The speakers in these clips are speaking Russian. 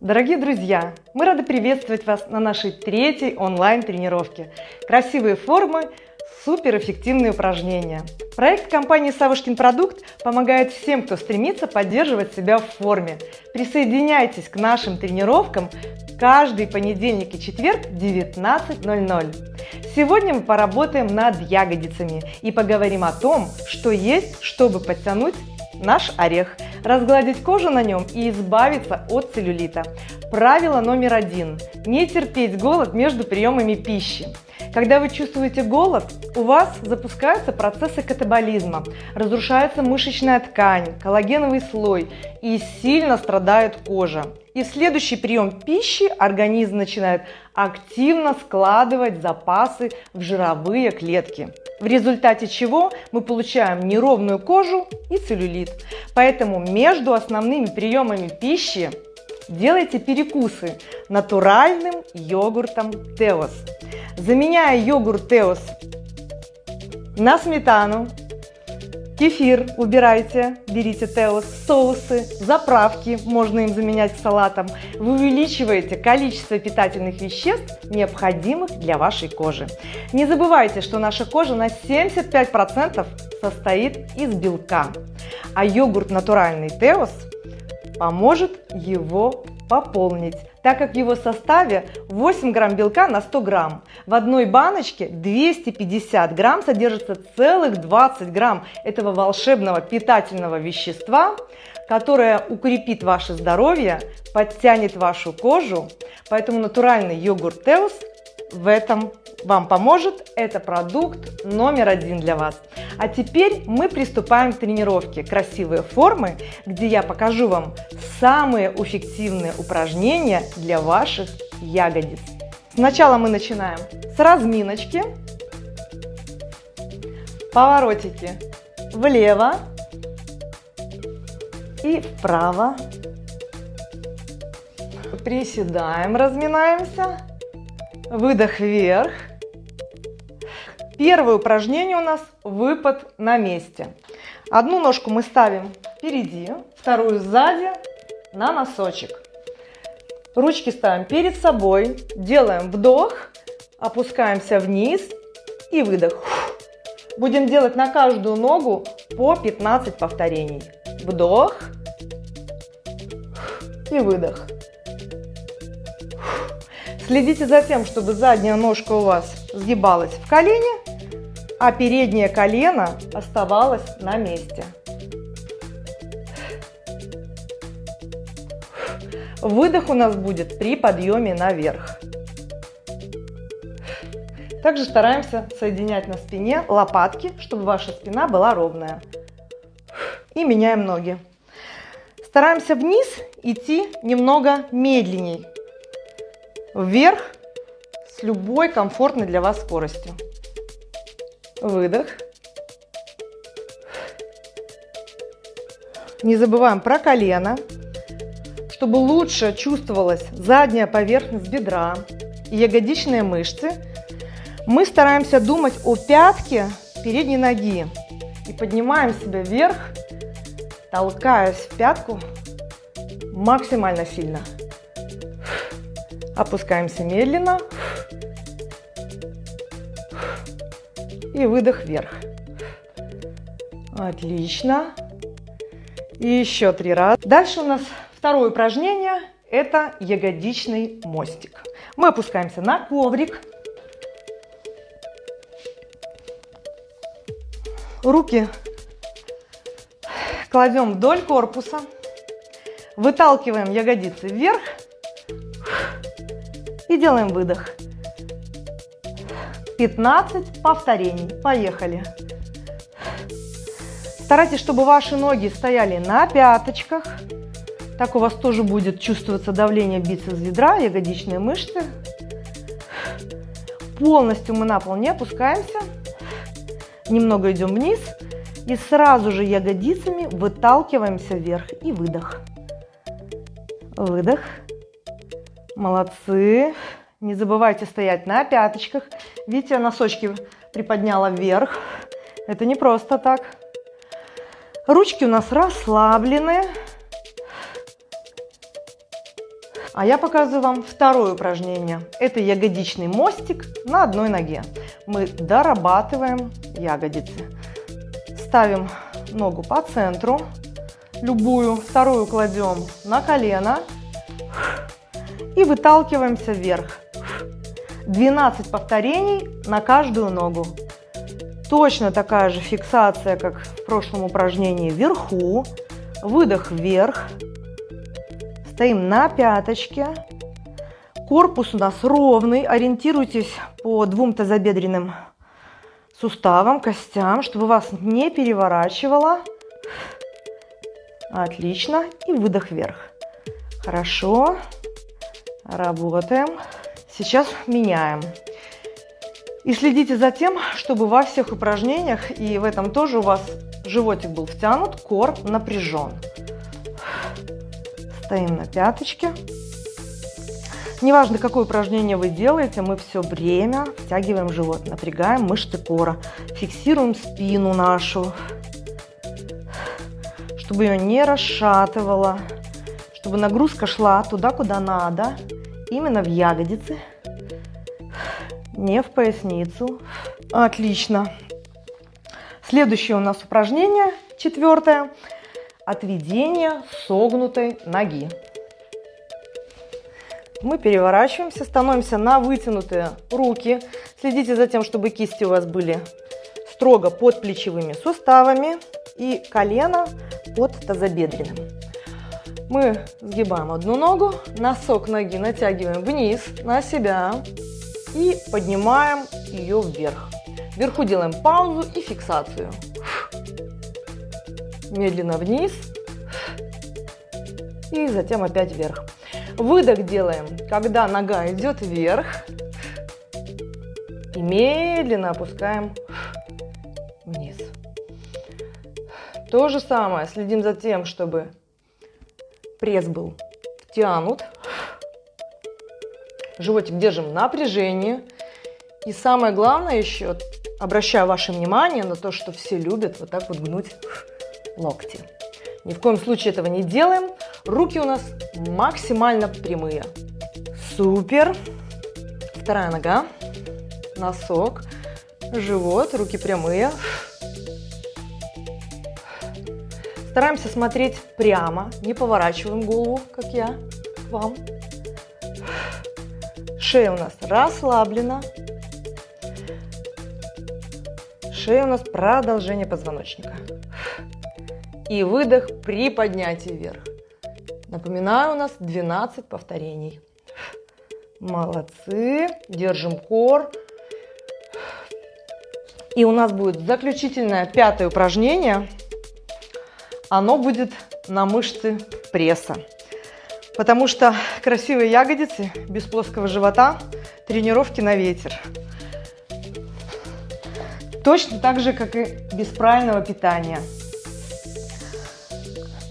Дорогие друзья, мы рады приветствовать вас на нашей третьей онлайн-тренировке. Красивые формы, суперэффективные упражнения. Проект компании «Савушкин продукт» помогает всем, кто стремится поддерживать себя в форме. Присоединяйтесь к нашим тренировкам каждый понедельник и четверг в 19.00. Сегодня мы поработаем над ягодицами и поговорим о том, что есть, чтобы подтянуть наш орех, разгладить кожу на нем и избавиться от целлюлита. Правило номер один – не терпеть голод между приемами пищи. Когда вы чувствуете голод, у вас запускаются процессы катаболизма, разрушается мышечная ткань, коллагеновый слой и сильно страдает кожа. И в следующий прием пищи организм начинает активно складывать запасы в жировые клетки, в результате чего мы получаем неровную кожу и целлюлит. Поэтому между основными приемами пищи делайте перекусы натуральным йогуртом Теос. Заменяя йогурт Теос на сметану, кефир убирайте, берите Теос, соусы, заправки, можно им заменять салатом. Вы увеличиваете количество питательных веществ, необходимых для вашей кожи. Не забывайте, что наша кожа на 75% состоит из белка, а йогурт натуральный Теос поможет его пополнить, так как в его составе 8 грамм белка на 100 грамм. В одной баночке 250 грамм содержится целых 20 грамм этого волшебного питательного вещества, которое укрепит ваше здоровье, подтянет вашу кожу. Поэтому натуральный йогурт Теус в этом вам поможет. Это продукт номер один для вас. А теперь мы приступаем к тренировке красивые формы, где я покажу вам самые эффективные упражнения для ваших ягодиц. Сначала мы начинаем с разминочки, поворотики влево и вправо. Приседаем, разминаемся. Выдох вверх. Первое упражнение у нас выпад на месте. Одну ножку мы ставим впереди, вторую сзади на носочек. Ручки ставим перед собой, делаем вдох, опускаемся вниз и выдох. Будем делать на каждую ногу по 15 повторений. Вдох и выдох. Следите за тем, чтобы задняя ножка у вас сгибалась в колени, а переднее колено оставалось на месте. Выдох у нас будет при подъеме наверх. Также стараемся соединять на спине лопатки, чтобы ваша спина была ровная. И меняем ноги. Стараемся вниз идти немного медленней, вверх с любой комфортной для вас скоростью. Выдох. Не забываем про колено, чтобы лучше чувствовалась задняя поверхность бедра и ягодичные мышцы. Мы стараемся думать о пятке передней ноги и поднимаем себя вверх, толкаясь в пятку максимально сильно. Опускаемся медленно. И выдох вверх. Отлично. И еще три раза. Дальше у нас второе упражнение. Это ягодичный мостик. Мы опускаемся на коврик. Руки кладем вдоль корпуса. Выталкиваем ягодицы вверх и делаем выдох. 15 повторений. Поехали. Старайтесь, чтобы ваши ноги стояли на пяточках. Так у вас тоже будет чувствоваться давление бицепс бедра, ягодичные мышцы. Полностью мы на пол не опускаемся. Немного идем вниз. И сразу же ягодицами выталкиваемся вверх. И выдох. Выдох. Молодцы. Не забывайте стоять на пяточках. Видите, носочки приподняла вверх. Это не просто так. Ручки у нас расслаблены. А я показываю вам второе упражнение. Это ягодичный мостик на одной ноге. Мы дорабатываем ягодицы. Ставим ногу по центру, любую, вторую кладем на колено и выталкиваемся вверх. 12 повторений на каждую ногу. Точно такая же фиксация, как в прошлом упражнении вверху. Выдох вверх. Стоим на пяточке. Корпус у нас ровный. Ориентируйтесь по двум тазобедренным суставам, костям, чтобы вас не переворачивало. Отлично. И выдох вверх. Хорошо. Работаем. Сейчас меняем. И следите за тем, чтобы во всех упражнениях, и в этом тоже у вас животик был втянут, кор напряжен. Стоим на пяточке. Неважно, какое упражнение вы делаете, мы все время втягиваем живот, напрягаем мышцы кора, фиксируем спину нашу, чтобы ее не расшатывало, чтобы нагрузка шла туда, куда надо, именно в ягодицы – не в поясницу. Отлично. Следующее у нас упражнение, четвертое. Отведение согнутой ноги. Мы переворачиваемся, становимся на вытянутые руки. Следите за тем, чтобы кисти у вас были строго под плечевыми суставами и колено под тазобедренным. Мы сгибаем одну ногу, носок ноги натягиваем вниз на себя, и поднимаем ее вверх. Вверху делаем паузу и фиксацию. Медленно вниз и затем опять вверх. Выдох делаем, когда нога идет вверх и медленно опускаем вниз. То же самое, следим за тем, чтобы пресс был втянут, Животик держим напряжение. И самое главное еще, обращаю ваше внимание на то, что все любят вот так вот гнуть локти. Ни в коем случае этого не делаем. Руки у нас максимально прямые. Супер. Вторая нога. Носок. Живот. Руки прямые. Стараемся смотреть прямо. Не поворачиваем голову, как я, к вам. Шея у нас расслаблена. Шея у нас продолжение позвоночника. И выдох при поднятии вверх. Напоминаю, у нас 12 повторений. Молодцы. Держим кор. И у нас будет заключительное пятое упражнение. Оно будет на мышцы пресса. Потому что красивые ягодицы без плоского живота, тренировки на ветер. Точно так же, как и без правильного питания.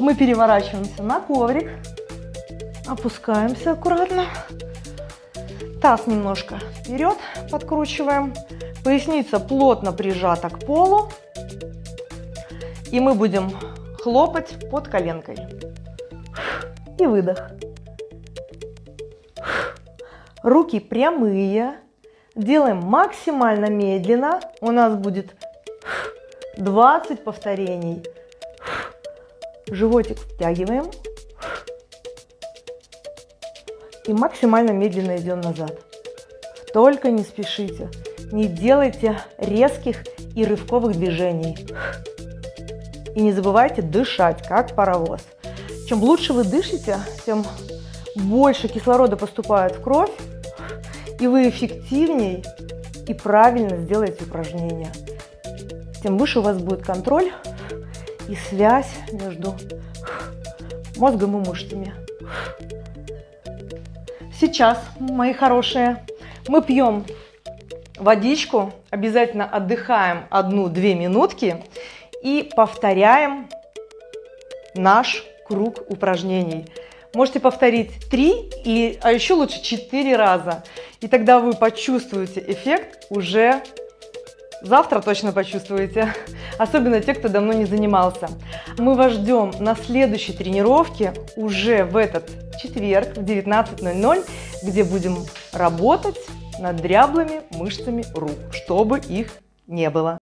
Мы переворачиваемся на коврик, опускаемся аккуратно. Таз немножко вперед подкручиваем. Поясница плотно прижата к полу. И мы будем хлопать под коленкой и выдох. Руки прямые. Делаем максимально медленно. У нас будет 20 повторений. Животик втягиваем. И максимально медленно идем назад. Только не спешите. Не делайте резких и рывковых движений. И не забывайте дышать, как паровоз. Чем лучше вы дышите, тем больше кислорода поступает в кровь, и вы эффективнее и правильно сделаете упражнения. Тем выше у вас будет контроль и связь между мозгом и мышцами. Сейчас, мои хорошие, мы пьем водичку, обязательно отдыхаем одну-две минутки и повторяем наш круг упражнений. Можете повторить три, и, а еще лучше четыре раза. И тогда вы почувствуете эффект уже Завтра точно почувствуете, особенно те, кто давно не занимался. Мы вас ждем на следующей тренировке уже в этот четверг в 19.00, где будем работать над дряблыми мышцами рук, чтобы их не было.